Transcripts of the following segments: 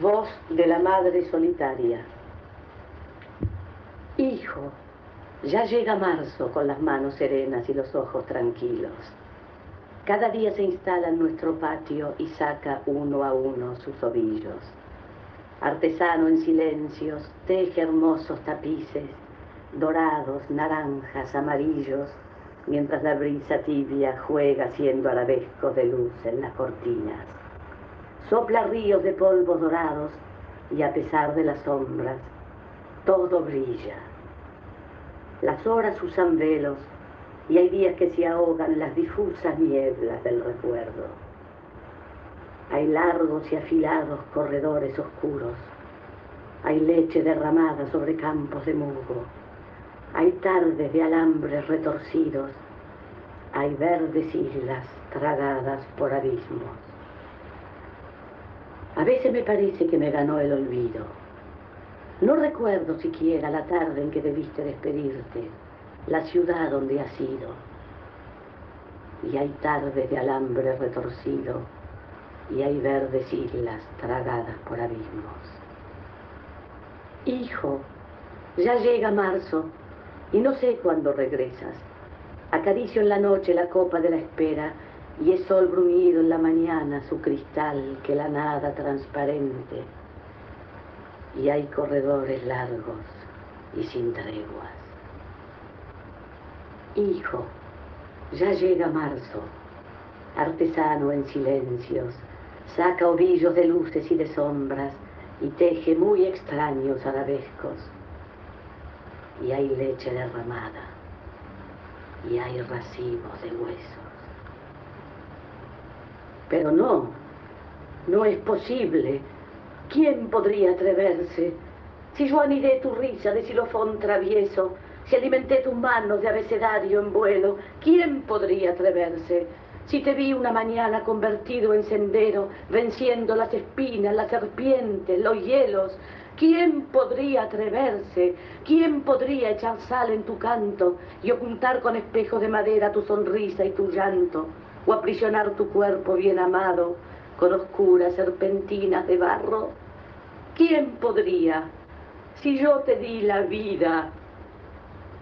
Voz de la madre solitaria. Hijo, ya llega marzo con las manos serenas y los ojos tranquilos. Cada día se instala en nuestro patio y saca uno a uno sus ovillos. Artesano en silencios, teje hermosos tapices, dorados, naranjas, amarillos, mientras la brisa tibia juega haciendo arabescos de luz en las cortinas. Sopla ríos de polvos dorados y a pesar de las sombras, todo brilla. Las horas usan velos y hay días que se ahogan las difusas nieblas del recuerdo. Hay largos y afilados corredores oscuros. Hay leche derramada sobre campos de musgo. Hay tardes de alambres retorcidos. Hay verdes islas tragadas por abismos. A veces me parece que me ganó el olvido. No recuerdo siquiera la tarde en que debiste despedirte, la ciudad donde has ido. Y hay tardes de alambre retorcido y hay verdes islas tragadas por abismos. Hijo, ya llega marzo y no sé cuándo regresas. Acaricio en la noche la copa de la espera y es sol bruñido en la mañana su cristal que la nada transparente. Y hay corredores largos y sin treguas. Hijo, ya llega marzo, artesano en silencios, saca ovillos de luces y de sombras y teje muy extraños arabescos. Y hay leche derramada y hay racimos de huesos. Pero no, no es posible. ¿Quién podría atreverse? Si yo anidé tu risa de xilofón travieso, si alimenté tus manos de abecedario en vuelo, ¿quién podría atreverse? Si te vi una mañana convertido en sendero, venciendo las espinas, las serpientes, los hielos, ¿quién podría atreverse? ¿Quién podría echar sal en tu canto y ocultar con espejos de madera tu sonrisa y tu llanto? O aprisionar tu cuerpo bien amado con oscuras serpentinas de barro? ¿Quién podría, si yo te di la vida,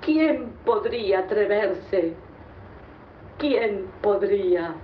quién podría atreverse? ¿Quién podría?